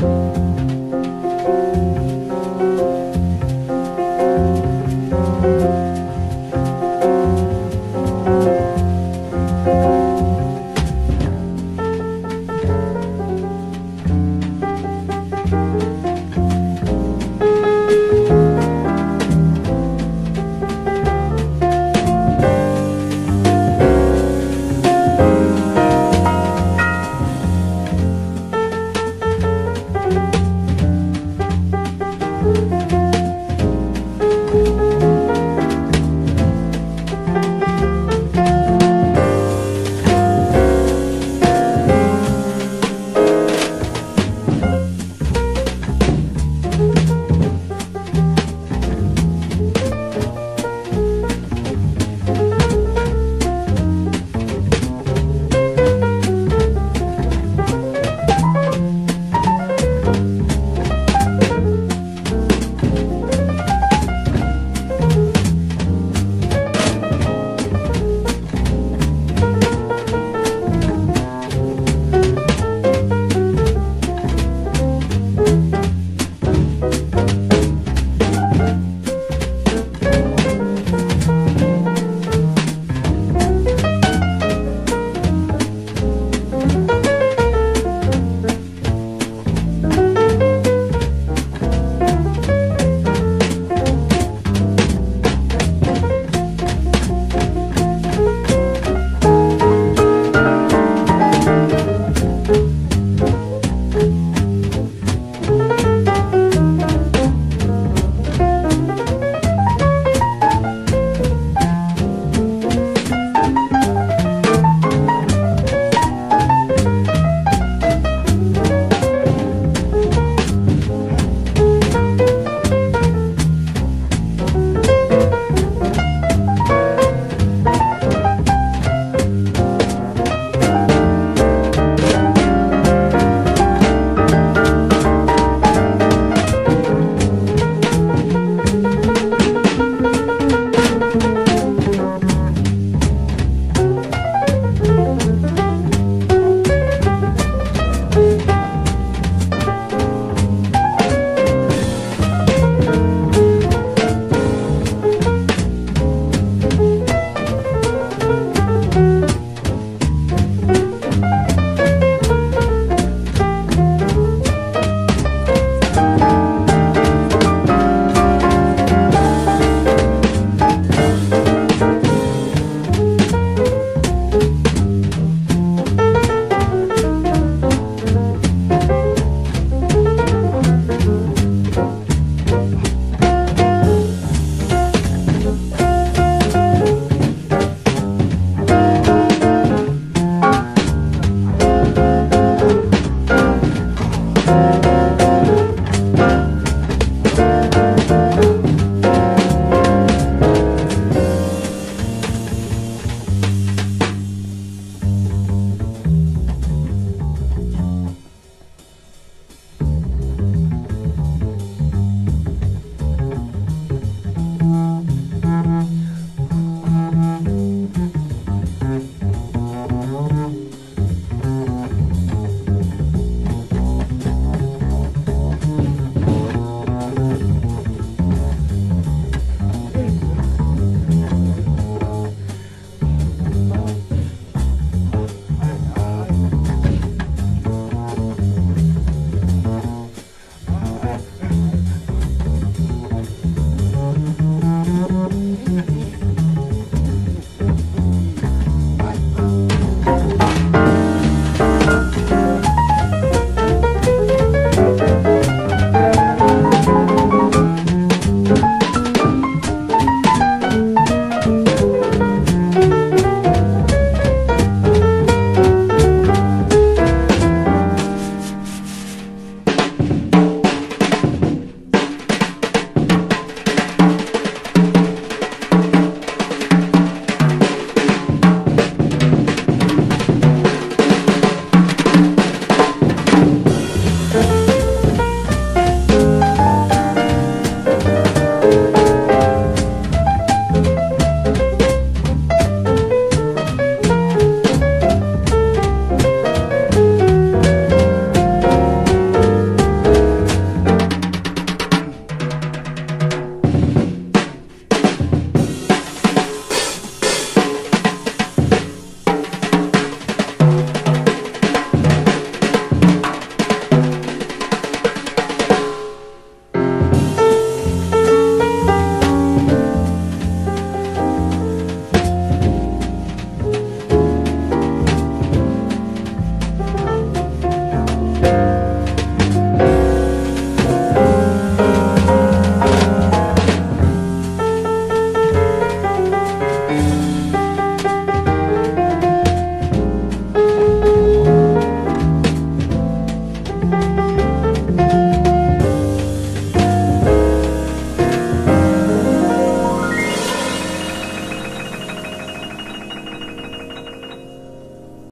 Bye.